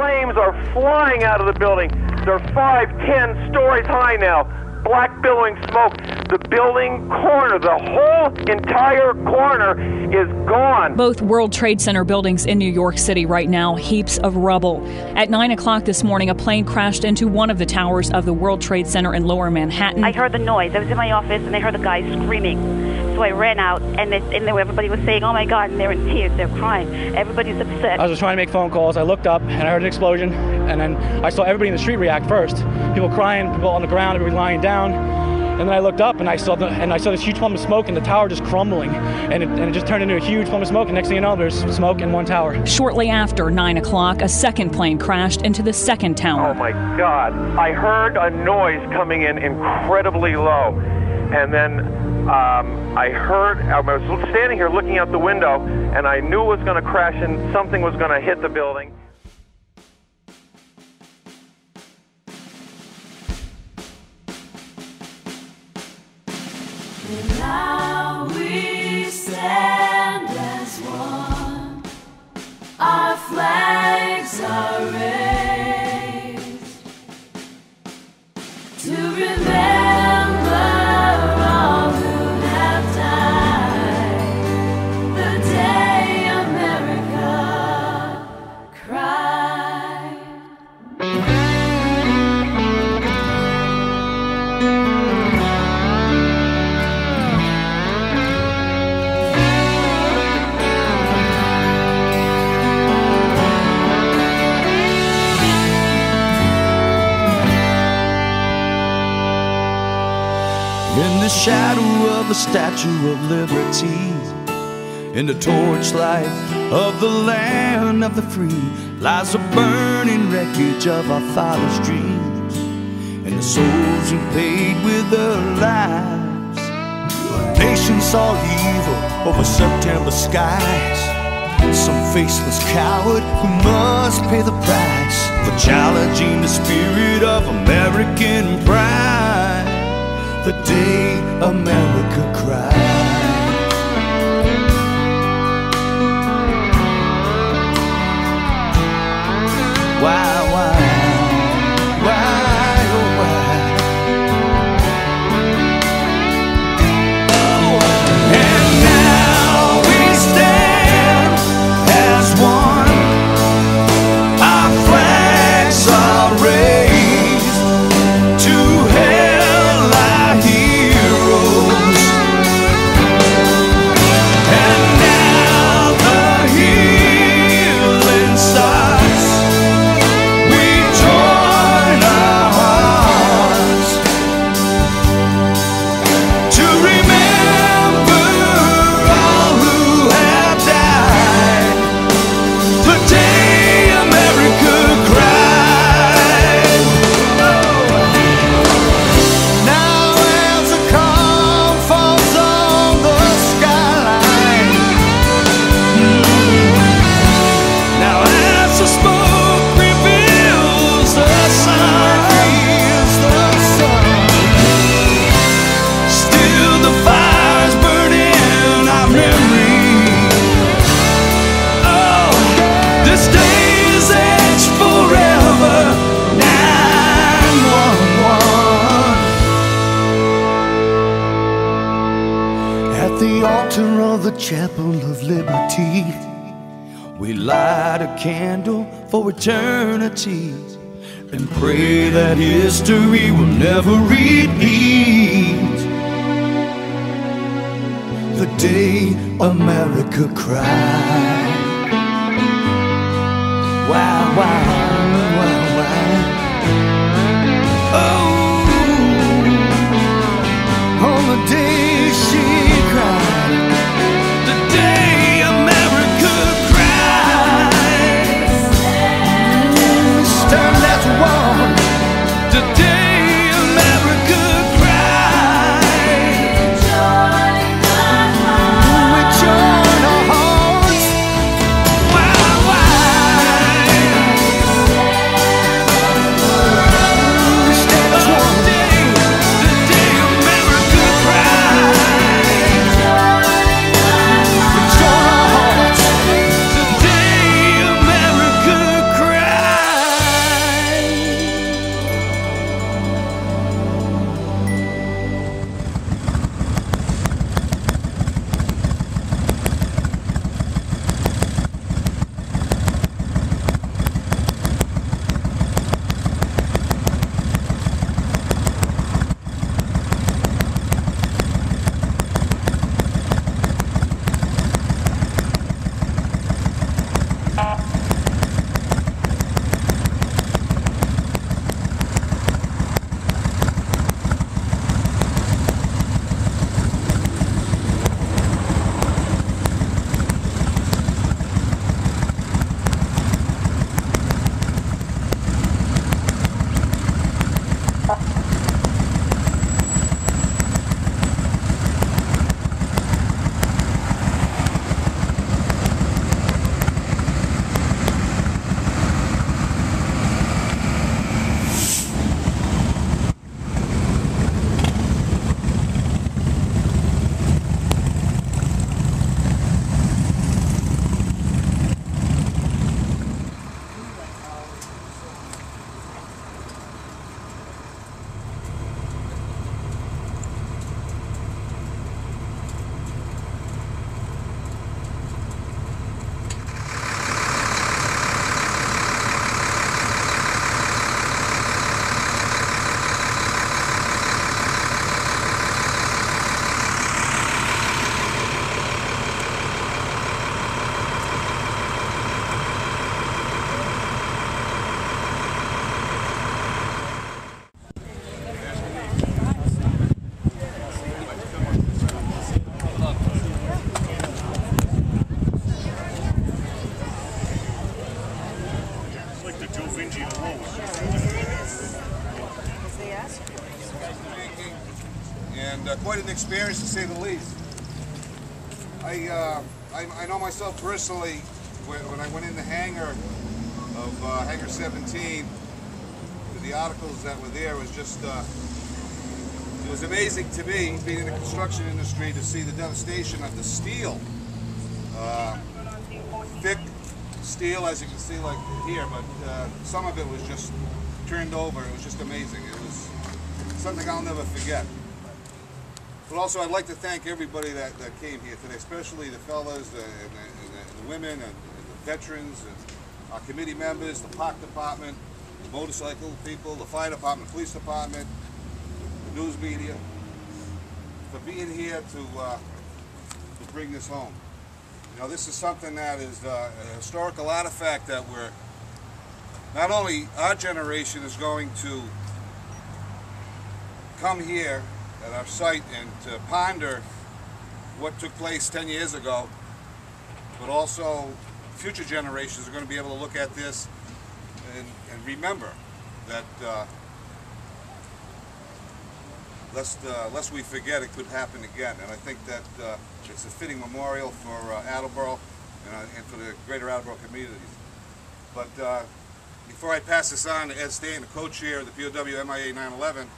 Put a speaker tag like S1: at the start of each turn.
S1: flames are flying out of the building. They're five, ten stories high now. Black billowing smoke. The building corner, the whole entire corner is gone.
S2: Both World Trade Center buildings in New York City right now, heaps of rubble. At 9 o'clock this morning, a plane crashed into one of the towers of the World Trade Center in lower Manhattan.
S3: I heard the noise. I was in my office and I heard the guy screaming. So I ran out, and, it, and everybody was saying, "Oh my God!" And they're in tears, they're crying. Everybody's upset.
S4: I was just trying to make phone calls. I looked up and I heard an explosion, and then I saw everybody in the street react first. People crying, people on the ground, everybody lying down. And then I looked up and I saw the and I saw this huge plume of smoke and the tower just crumbling, and it, and it just turned into a huge plume of smoke. And next thing you know, there's smoke in one tower.
S2: Shortly after 9 o'clock, a second plane crashed into the second tower.
S1: Oh my God! I heard a noise coming in incredibly low, and then um, I heard. I was standing here looking out the window, and I knew it was going to crash and something was going to hit the building.
S5: Now we stand as one. Our flags are raised to remember
S6: In the shadow of the Statue of Liberty, in the torchlight of the land of the free, lies the burning wreckage of our fathers' dreams, and the souls who paid with their lives. Nations saw evil over September skies. Some faceless coward who must pay the price for challenging the spirit of American pride the day America cried. The Chapel of Liberty, we light a candle for eternity and pray that history will never repeat the day America cried.
S7: Experience to say the least. I, uh, I, I know myself personally when, when I went in the hangar of uh, Hangar 17, the articles that were there was just, uh, it was amazing to me, being in the construction industry, to see the devastation of the steel. Uh, thick steel, as you can see, like here, but uh, some of it was just turned over. It was just amazing. It was something I'll never forget. But also, I'd like to thank everybody that, that came here today, especially the fellas, the, and, the, and, the, women, and, and the veterans, and our committee members, the park department, the motorcycle people, the fire department, the police department, the news media, for being here to, uh, to bring this home. You know, this is something that is uh, a historical artifact that we're, not only our generation is going to come here at our site and to ponder what took place 10 years ago, but also future generations are going to be able to look at this and, and remember that uh, lest, uh, lest we forget it could happen again. And I think that uh, it's a fitting memorial for uh, Attleboro and, uh, and for the greater Attleboro communities. But uh, before I pass this on to Ed Stain, the co-chair of the POW MIA 911,